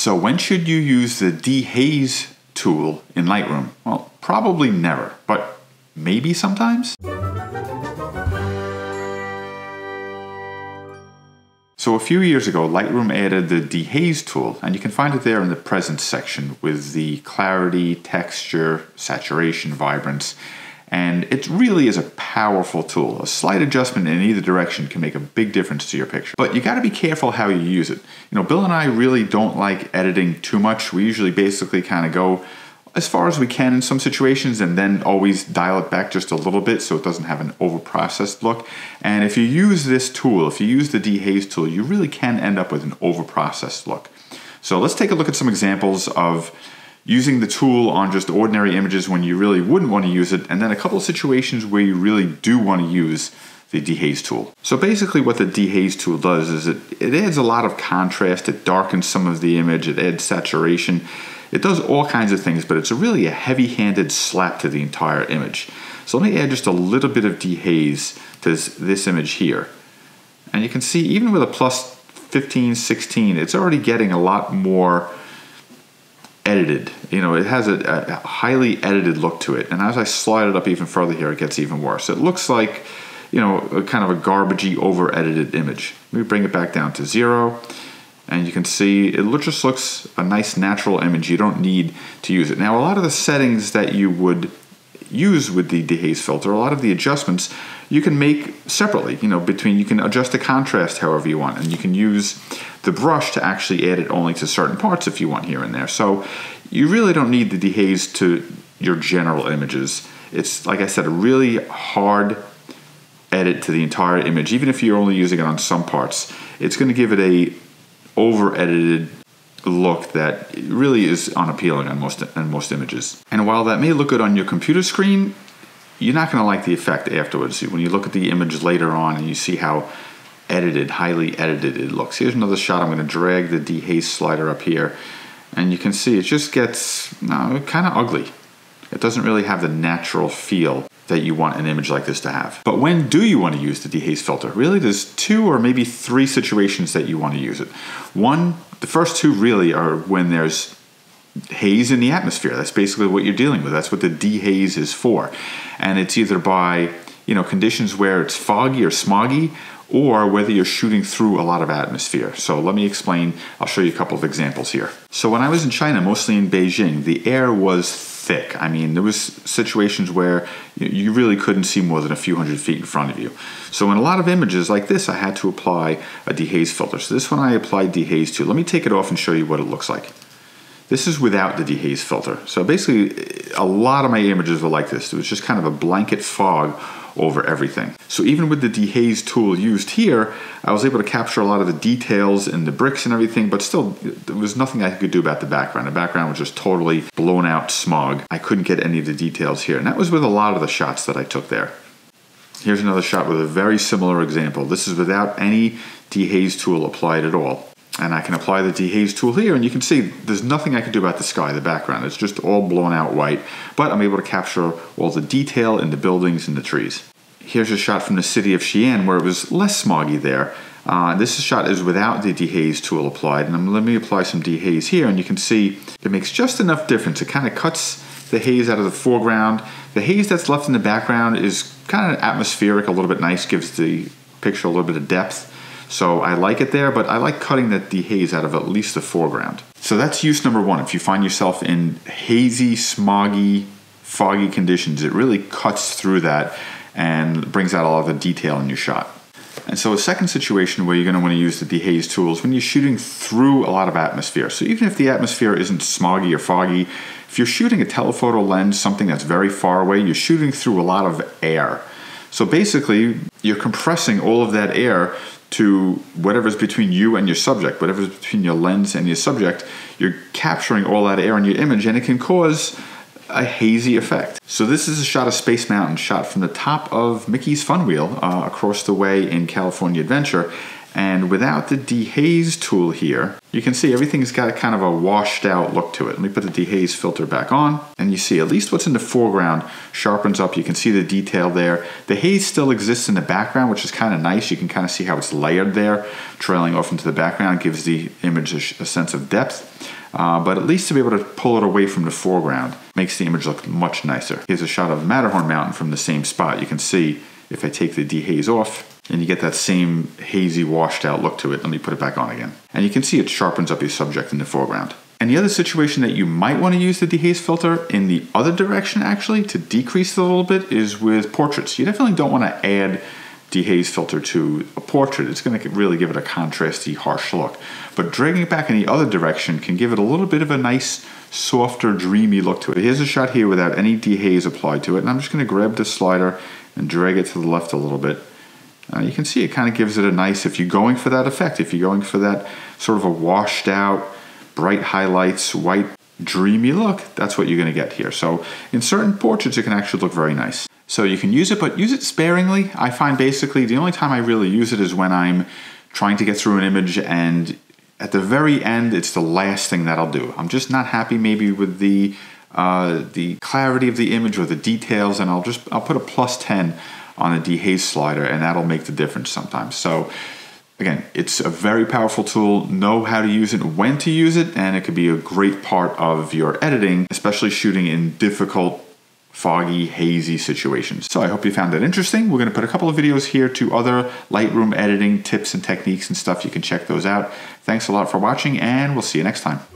So when should you use the dehaze tool in Lightroom? Well, probably never, but maybe sometimes? So a few years ago, Lightroom added the dehaze tool, and you can find it there in the presence section with the clarity, texture, saturation, vibrance, and it really is a powerful tool. A slight adjustment in either direction can make a big difference to your picture. But you gotta be careful how you use it. You know, Bill and I really don't like editing too much. We usually basically kind of go as far as we can in some situations and then always dial it back just a little bit so it doesn't have an overprocessed look. And if you use this tool, if you use the dehaze tool, you really can end up with an overprocessed look. So let's take a look at some examples of using the tool on just ordinary images when you really wouldn't want to use it, and then a couple of situations where you really do want to use the dehaze tool. So basically what the dehaze tool does is it, it adds a lot of contrast, it darkens some of the image, it adds saturation, it does all kinds of things, but it's a really a heavy-handed slap to the entire image. So let me add just a little bit of dehaze to this, this image here. And you can see even with a plus 15, 16, it's already getting a lot more edited. You know, it has a, a, highly edited look to it. And as I slide it up even further here, it gets even worse. It looks like, you know, a kind of a garbagey, over edited image. Let me bring it back down to zero. And you can see it just looks a nice natural image. You don't need to use it. Now, a lot of the settings that you would use with the dehaze filter, a lot of the adjustments you can make separately, you know, between you can adjust the contrast however you want, and you can use the brush to actually add it only to certain parts if you want here and there. So you really don't need the dehaze to your general images. It's, like I said, a really hard edit to the entire image. Even if you're only using it on some parts, it's going to give it a over edited look that really is unappealing on most on most images. And while that may look good on your computer screen, you're not going to like the effect afterwards. When you look at the image later on and you see how edited, highly edited it looks. Here's another shot. I'm going to drag the dehaze slider up here, and you can see it just gets uh, kind of ugly. It doesn't really have the natural feel that you want an image like this to have. But when do you want to use the dehaze filter? Really, there's two or maybe three situations that you want to use it. One, the first two really are when there's haze in the atmosphere. That's basically what you're dealing with. That's what the dehaze is for. And it's either by, you know, conditions where it's foggy or smoggy or whether you're shooting through a lot of atmosphere. So let me explain. I'll show you a couple of examples here. So when I was in China, mostly in Beijing, the air was thick. I mean, there was situations where you really couldn't see more than a few hundred feet in front of you. So in a lot of images like this, I had to apply a dehaze filter. So this one I applied dehaze to. Let me take it off and show you what it looks like. This is without the dehaze filter. So basically, a lot of my images were like this. It was just kind of a blanket fog over everything. So even with the dehaze tool used here, I was able to capture a lot of the details in the bricks and everything, but still there was nothing I could do about the background. The background was just totally blown out smog. I couldn't get any of the details here. And that was with a lot of the shots that I took there. Here's another shot with a very similar example. This is without any dehaze tool applied at all. And I can apply the dehaze tool here and you can see there's nothing I can do about the sky, the background. It's just all blown out white, but I'm able to capture all the detail in the buildings and the trees. Here's a shot from the city of Xi'an where it was less smoggy there. Uh, this shot is without the dehaze tool applied, and I'm, let me apply some dehaze here, and you can see it makes just enough difference. It kind of cuts the haze out of the foreground. The haze that's left in the background is kind of atmospheric, a little bit nice, gives the picture a little bit of depth. So I like it there, but I like cutting that dehaze out of at least the foreground. So that's use number one. If you find yourself in hazy, smoggy, foggy conditions, it really cuts through that and brings out a lot of the detail in your shot. And so a second situation where you're going to want to use the dehaze tool is when you're shooting through a lot of atmosphere. So even if the atmosphere isn't smoggy or foggy, if you're shooting a telephoto lens, something that's very far away, you're shooting through a lot of air. So basically, you're compressing all of that air to whatever's between you and your subject, whatever's between your lens and your subject, you're capturing all that air in your image and it can cause a hazy effect. So this is a shot of Space Mountain shot from the top of Mickey's Fun Wheel uh, across the way in California Adventure. And without the dehaze tool here, you can see everything's got kind of a washed out look to it. Let me put the dehaze filter back on and you see at least what's in the foreground sharpens up. You can see the detail there. The haze still exists in the background, which is kind of nice. You can kind of see how it's layered there, trailing off into the background, gives the image a, a sense of depth. Uh, but at least to be able to pull it away from the foreground makes the image look much nicer. Here's a shot of Matterhorn Mountain from the same spot. You can see if I take the dehaze off, and you get that same hazy washed out look to it. Let me put it back on again. And you can see it sharpens up your subject in the foreground. And the other situation that you might want to use the dehaze filter in the other direction actually to decrease it a little bit is with portraits. You definitely don't want to add dehaze filter to a portrait. It's going to really give it a contrasty, harsh look. But dragging it back in the other direction can give it a little bit of a nice, softer, dreamy look to it. Here's a shot here without any dehaze applied to it. And I'm just going to grab the slider and drag it to the left a little bit uh, you can see it kind of gives it a nice, if you're going for that effect, if you're going for that sort of a washed out, bright highlights, white, dreamy look, that's what you're going to get here. So in certain portraits, it can actually look very nice. So you can use it, but use it sparingly. I find basically the only time I really use it is when I'm trying to get through an image and at the very end, it's the last thing that I'll do. I'm just not happy maybe with the uh, the clarity of the image or the details, and I'll just I'll put a plus 10 on a dehaze slider, and that'll make the difference sometimes. So again, it's a very powerful tool. Know how to use it, when to use it, and it could be a great part of your editing, especially shooting in difficult foggy, hazy situations. So I hope you found that interesting. We're going to put a couple of videos here to other Lightroom editing tips and techniques and stuff. You can check those out. Thanks a lot for watching, and we'll see you next time.